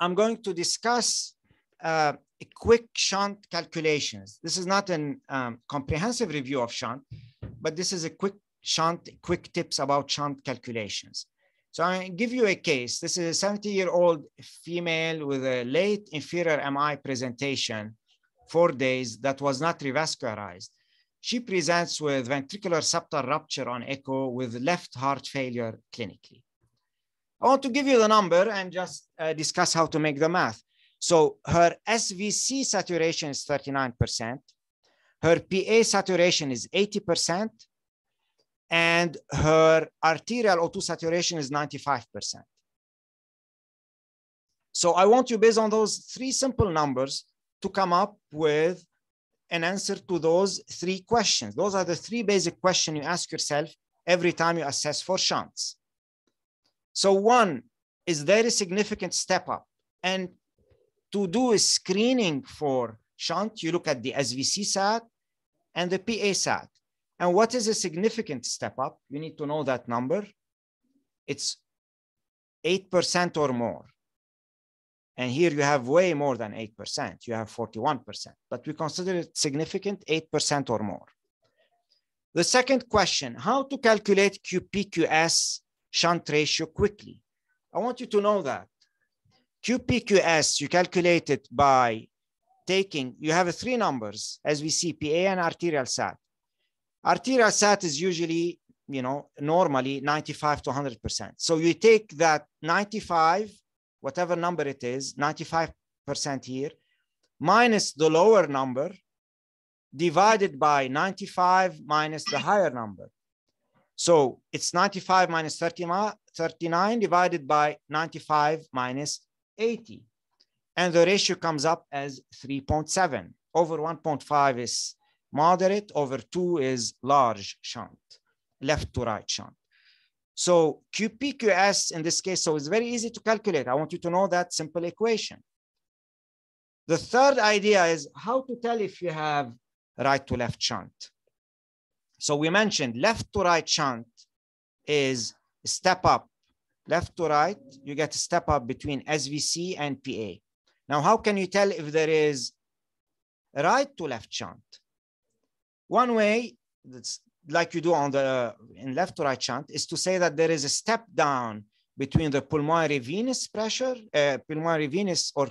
I'm going to discuss uh, quick shunt calculations. This is not a um, comprehensive review of shunt, but this is a quick shunt, quick tips about shunt calculations. So I give you a case. This is a 70-year-old female with a late inferior MI presentation, four days, that was not revascularized. She presents with ventricular septal rupture on echo with left heart failure clinically. I want to give you the number and just uh, discuss how to make the math. So her SVC saturation is 39%. Her PA saturation is 80%. And her arterial O2 saturation is 95%. So I want you, based on those three simple numbers, to come up with an answer to those three questions. Those are the three basic questions you ask yourself every time you assess for shunts. So one, is there a significant step up? And to do a screening for shunt, you look at the SVC SAT and the PA SAT. And what is a significant step up? You need to know that number. It's 8% or more. And here you have way more than 8%. You have 41%, but we consider it significant 8% or more. The second question, how to calculate QPQS shunt ratio quickly? I want you to know that QPQS, you calculate it by taking, you have three numbers, as we see, PA, and arterial SAT. Arterial SAT is usually, you know, normally 95 to 100%. So you take that 95, whatever number it is, 95% here, minus the lower number, divided by 95 minus the higher number. So it's 95 minus 30, 39 divided by 95 minus 80. And the ratio comes up as 3.7. Over 1.5 is Moderate over two is large shunt, left to right shunt. So QPQS in this case, so it's very easy to calculate. I want you to know that simple equation. The third idea is how to tell if you have right to left shunt. So we mentioned left to right shunt is step up. Left to right, you get a step up between SVC and PA. Now, how can you tell if there is right to left shunt? One way that's like you do on the in left to right shunt is to say that there is a step down between the pulmonary venous pressure, uh, pulmonary venous or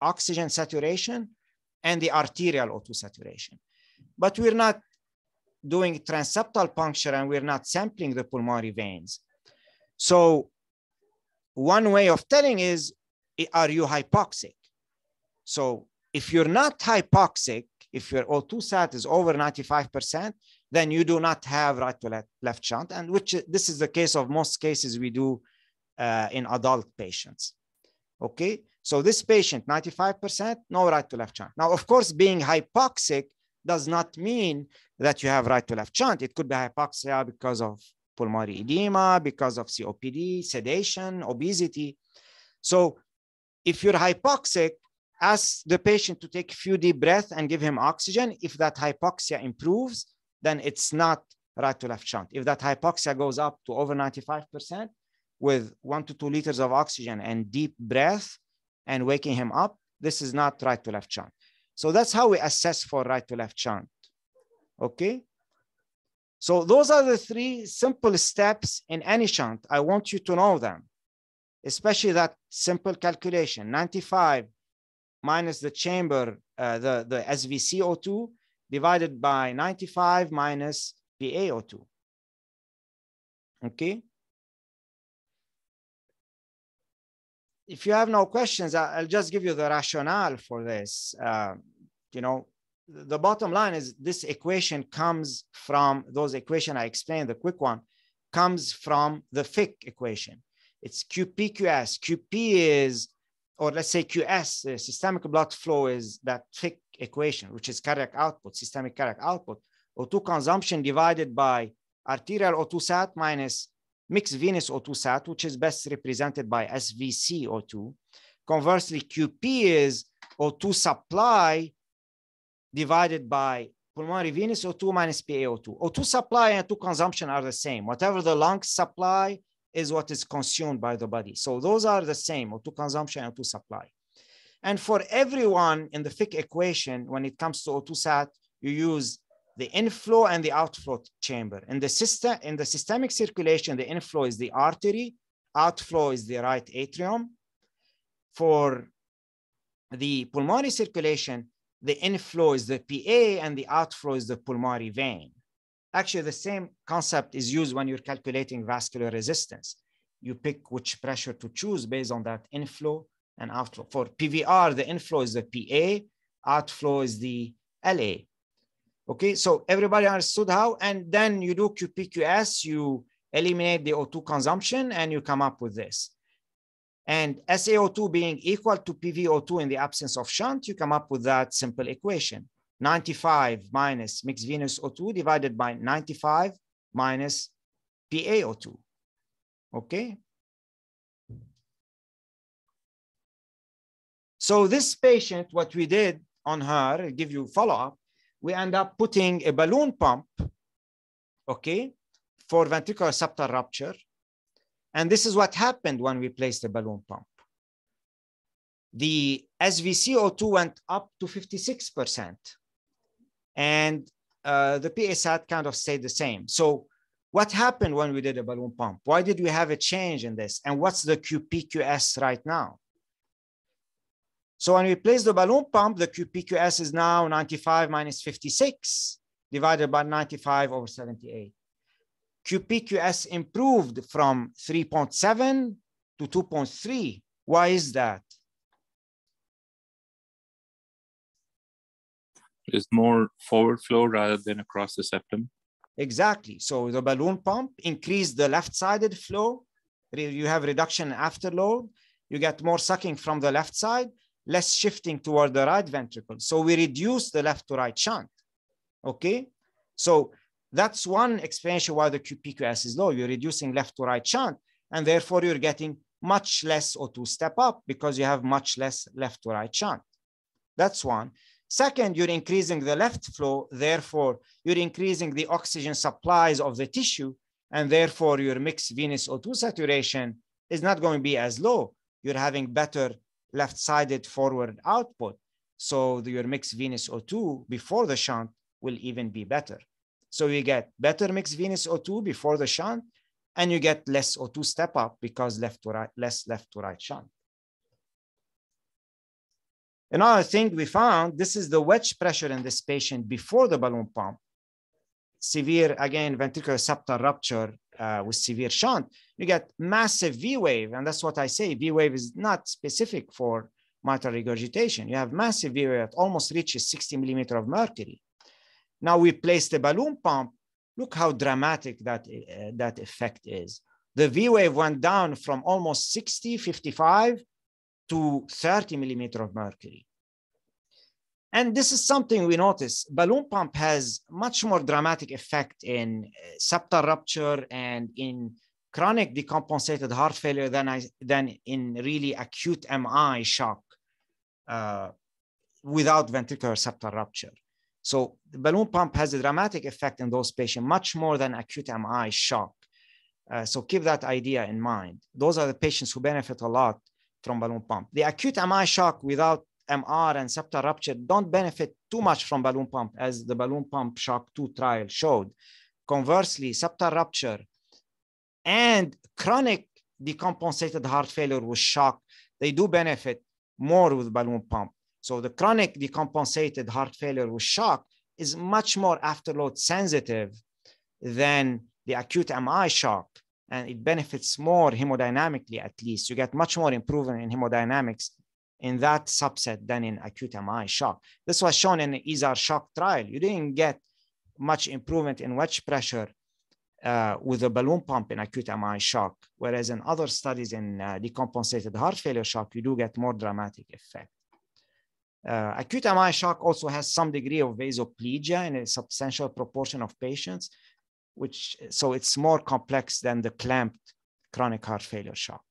oxygen saturation and the arterial O2 saturation. But we're not doing transeptal puncture and we're not sampling the pulmonary veins. So one way of telling is, are you hypoxic? So if you're not hypoxic, if your O2 sat is over 95%, then you do not have right to left, left shunt, and which this is the case of most cases we do uh, in adult patients. Okay, so this patient, 95%, no right to left shunt. Now, of course, being hypoxic does not mean that you have right to left shunt. It could be hypoxia because of pulmonary edema, because of COPD, sedation, obesity. So if you're hypoxic, ask the patient to take a few deep breaths and give him oxygen. If that hypoxia improves, then it's not right to left shunt. If that hypoxia goes up to over 95% with one to two liters of oxygen and deep breath and waking him up, this is not right to left shunt. So that's how we assess for right to left shunt. Okay. So those are the three simple steps in any shunt. I want you to know them, especially that simple calculation, 95 minus the chamber, uh, the, the SVCO2 divided by 95 minus PaO2. Okay. If you have no questions, I'll just give you the rationale for this. Uh, you know, the bottom line is this equation comes from those equation I explained, the quick one, comes from the Fick equation. It's QPQS. QP is or let's say QS, the systemic blood flow is that Fick equation, which is cardiac output, systemic cardiac output, O2 consumption divided by arterial O2 sat minus mixed venous O2 sat, which is best represented by SVCO2. Conversely, QP is O2 supply divided by pulmonary venous O2 minus PaO2. O2 supply and O2 consumption are the same. Whatever the lung supply, is what is consumed by the body. So those are the same, O2 consumption and O2 supply. And for everyone in the Fick equation, when it comes to O2 sat, you use the inflow and the outflow chamber. In the system, in the systemic circulation, the inflow is the artery, outflow is the right atrium. For the pulmonary circulation, the inflow is the PA and the outflow is the pulmonary vein. Actually, the same concept is used when you're calculating vascular resistance. You pick which pressure to choose based on that inflow and outflow. For PVR, the inflow is the PA, outflow is the LA. Okay, so everybody understood how, and then you do QPQS, you eliminate the O2 consumption, and you come up with this. And SaO2 being equal to PvO2 in the absence of shunt, you come up with that simple equation. 95 minus mixed venous O2 divided by 95 minus PaO2. Okay. So this patient, what we did on her, I'll give you follow-up, we end up putting a balloon pump, okay, for ventricular septal rupture. And this is what happened when we placed the balloon pump. The SVCO2 went up to 56%. And uh, the PSAT kind of stayed the same. So what happened when we did a balloon pump? Why did we have a change in this? And what's the QPQS right now? So when we place the balloon pump, the QPQS is now 95 minus 56 divided by 95 over 78. QPQS improved from 3.7 to 2.3. Why is that? It's more forward flow rather than across the septum. Exactly. So the balloon pump increased the left-sided flow. You have reduction in afterload. You get more sucking from the left side, less shifting toward the right ventricle. So we reduce the left to right shunt. Okay. So that's one explanation why the QPQS is low. You're reducing left to right shunt, and therefore you're getting much less O2 step up because you have much less left to right shunt. That's one. Second, you're increasing the left flow, therefore you're increasing the oxygen supplies of the tissue, and therefore your mixed venous O2 saturation is not going to be as low. You're having better left-sided forward output. So your mixed venous O2 before the shunt will even be better. So you get better mixed venous O2 before the shunt, and you get less O2 step up because left to right, less left to right shunt. Another thing we found, this is the wedge pressure in this patient before the balloon pump. Severe, again, ventricular septal rupture uh, with severe shunt, you get massive V wave. And that's what I say, V wave is not specific for mitral regurgitation. You have massive V wave that almost reaches 60 millimeter of mercury. Now we place the balloon pump. Look how dramatic that, uh, that effect is. The V wave went down from almost 60, 55 to 30 millimeter of mercury. And this is something we notice. Balloon pump has much more dramatic effect in uh, septal rupture and in chronic decompensated heart failure than, I, than in really acute MI shock uh, without ventricular septal rupture. So the balloon pump has a dramatic effect in those patients, much more than acute MI shock. Uh, so keep that idea in mind. Those are the patients who benefit a lot from balloon pump. The acute MI shock without MR and septal rupture don't benefit too much from balloon pump as the balloon pump shock 2 trial showed. Conversely, septal rupture and chronic decompensated heart failure with shock, they do benefit more with balloon pump. So the chronic decompensated heart failure with shock is much more afterload sensitive than the acute MI shock. And it benefits more hemodynamically, at least. You get much more improvement in hemodynamics in that subset than in acute MI shock. This was shown in the ESAR shock trial. You didn't get much improvement in wedge pressure uh, with a balloon pump in acute MI shock, whereas in other studies in uh, decompensated heart failure shock, you do get more dramatic effect. Uh, acute MI shock also has some degree of vasoplegia in a substantial proportion of patients, which so it's more complex than the clamped chronic heart failure shock.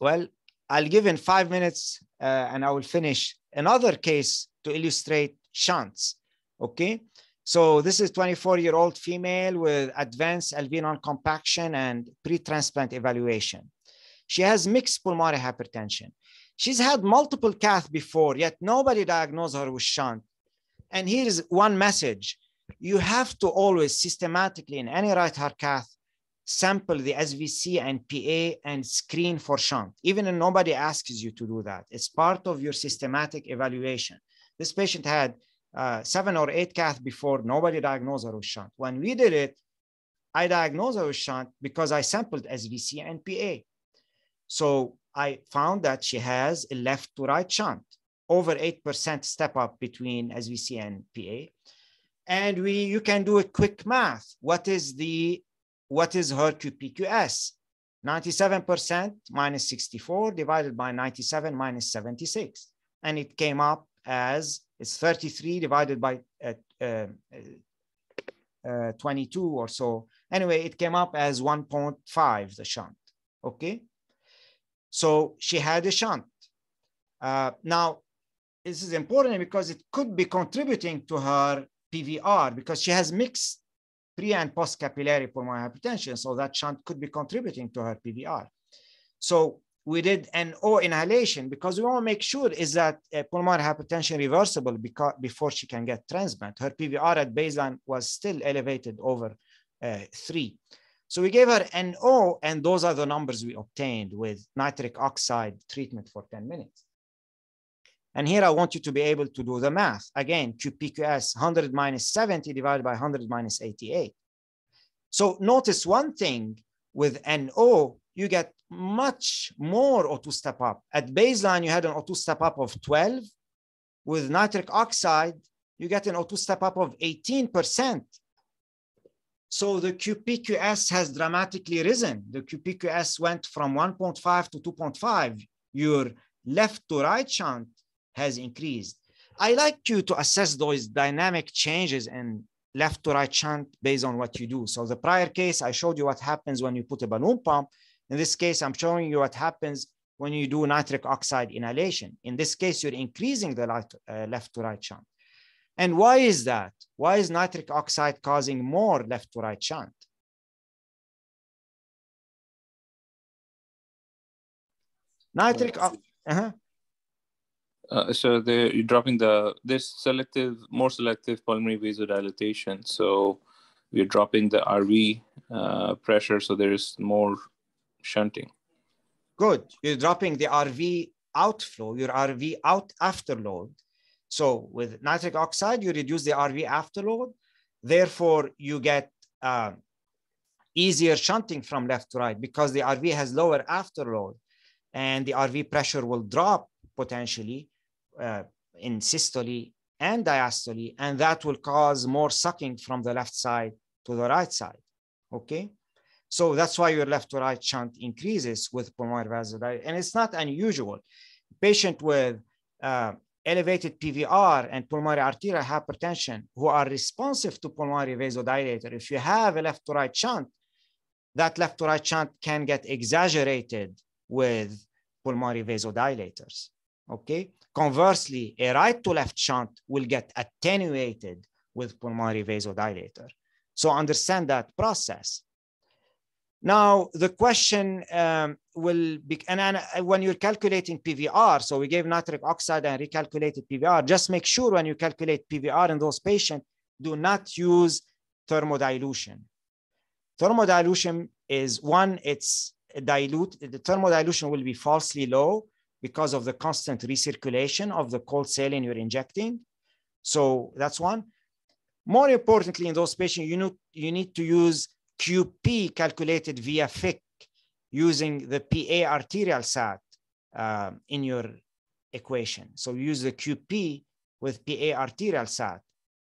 Well, I'll give in five minutes uh, and I will finish another case to illustrate shunts. Okay, So this is 24-year-old female with advanced LV non-compaction and pre-transplant evaluation. She has mixed pulmonary hypertension. She's had multiple cath before, yet nobody diagnosed her with shunt. And here's one message. You have to always systematically in any right heart cath sample the SVC and PA and screen for shunt, even if nobody asks you to do that. It's part of your systematic evaluation. This patient had uh, seven or eight cath before, nobody diagnosed her with shunt. When we did it, I diagnosed her with shunt because I sampled SVC and PA. So I found that she has a left to right shunt, over 8% step up between SVC and PA. And we, you can do a quick math. What is the, what is her QPQS? 97% minus 64 divided by 97 minus 76. And it came up as it's 33 divided by uh, uh, uh, 22 or so. Anyway, it came up as 1.5, the shunt, okay? So she had a shunt. Uh, now, this is important because it could be contributing to her PVR because she has mixed pre and post capillary pulmonary hypertension. So that shunt could be contributing to her PVR. So we did NO inhalation because we want to make sure is that pulmonary hypertension reversible because before she can get transplant. Her PVR at baseline was still elevated over uh, three. So we gave her NO, and those are the numbers we obtained with nitric oxide treatment for 10 minutes. And here I want you to be able to do the math. Again, QPQS 100 minus 70 divided by 100 minus 88. So notice one thing with NO, you get much more O2 step up. At baseline, you had an O2 step up of 12. With nitric oxide, you get an O2 step up of 18%. So the QPQS has dramatically risen. The QPQS went from 1.5 to 2.5. Your left to right shunt has increased. I like you to assess those dynamic changes in left to right shunt based on what you do. So the prior case, I showed you what happens when you put a balloon pump. In this case, I'm showing you what happens when you do nitric oxide inhalation. In this case, you're increasing the light, uh, left to right shunt. And why is that? Why is nitric oxide causing more left to right shunt? Nitric, uh -huh. Uh, so they you're dropping the this selective, more selective pulmonary vasodilatation. So we're dropping the RV uh, pressure, so there is more shunting. Good. You're dropping the RV outflow, your RV out afterload. So with nitric oxide, you reduce the RV afterload. Therefore, you get uh, easier shunting from left to right because the RV has lower afterload and the RV pressure will drop potentially uh, in systole and diastole, and that will cause more sucking from the left side to the right side. Okay. So that's why your left to right shunt increases with pulmonary vasodilatation. And it's not unusual. Patient with uh, elevated PVR and pulmonary arterial hypertension who are responsive to pulmonary vasodilator, if you have a left to right shunt, that left to right shunt can get exaggerated with pulmonary vasodilators. Okay. Conversely, a right to left shunt will get attenuated with pulmonary vasodilator. So understand that process. Now, the question um, will be, and, and uh, when you're calculating PVR, so we gave nitric oxide and recalculated PVR, just make sure when you calculate PVR in those patients, do not use thermodilution. Thermodilution is one, it's dilute, the thermodilution will be falsely low because of the constant recirculation of the cold saline you're injecting. So that's one. More importantly, in those patients, you need, you need to use QP calculated via Fick using the PA arterial SAT uh, in your equation. So use the QP with PA arterial SAT.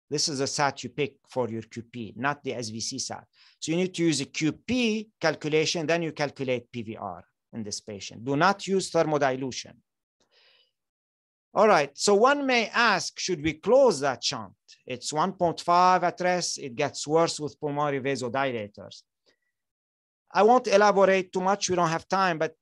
This is the SAT you pick for your QP, not the SVC SAT. So you need to use a QP calculation, then you calculate PVR in this patient. Do not use thermodilution. All right, so one may ask, should we close that shunt? It's 1.5 at rest, it gets worse with pulmonary vasodilators. I won't elaborate too much, we don't have time, but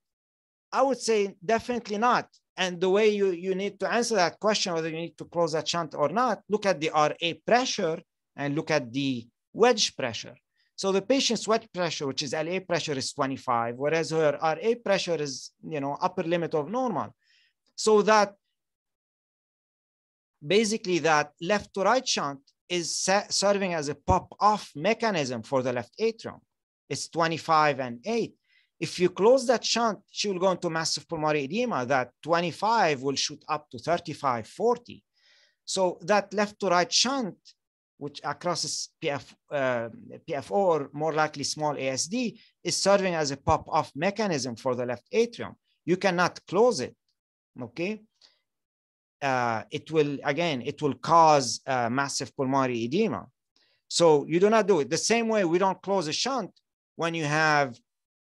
I would say definitely not. And the way you, you need to answer that question, whether you need to close that shunt or not, look at the RA pressure and look at the wedge pressure. So the patient's wedge pressure, which is LA pressure is 25, whereas her RA pressure is, you know, upper limit of normal. So that basically that left to right shunt is serving as a pop-off mechanism for the left atrium. It's 25 and 8. If you close that shunt, she will go into massive pulmonary edema. That 25 will shoot up to 35, 40. So that left to right shunt, which across PF, uh, PFO or more likely small ASD, is serving as a pop-off mechanism for the left atrium. You cannot close it, okay? Uh, it will, again, it will cause uh, massive pulmonary edema. So you do not do it. The same way we don't close a shunt when you have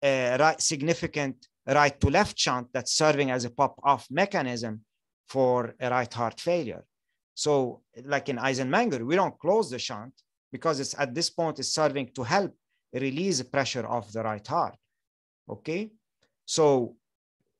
a right, significant right to left shunt that's serving as a pop-off mechanism for a right heart failure. So like in Eisenmenger, we don't close the shunt because it's at this point it's serving to help release pressure of the right heart. Okay. So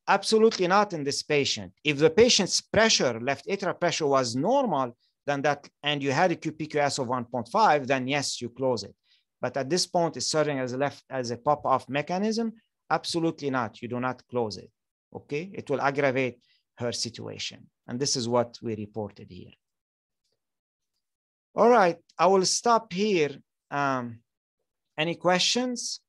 absolutely not in this patient. If the patient's pressure, left atrial pressure was normal, then that, and you had a QPQS of 1.5, then yes, you close it. But at this point, it's serving as a left as a pop-off mechanism. Absolutely not. You do not close it. Okay. It will aggravate her situation. And this is what we reported here. All right, I will stop here. Um, any questions?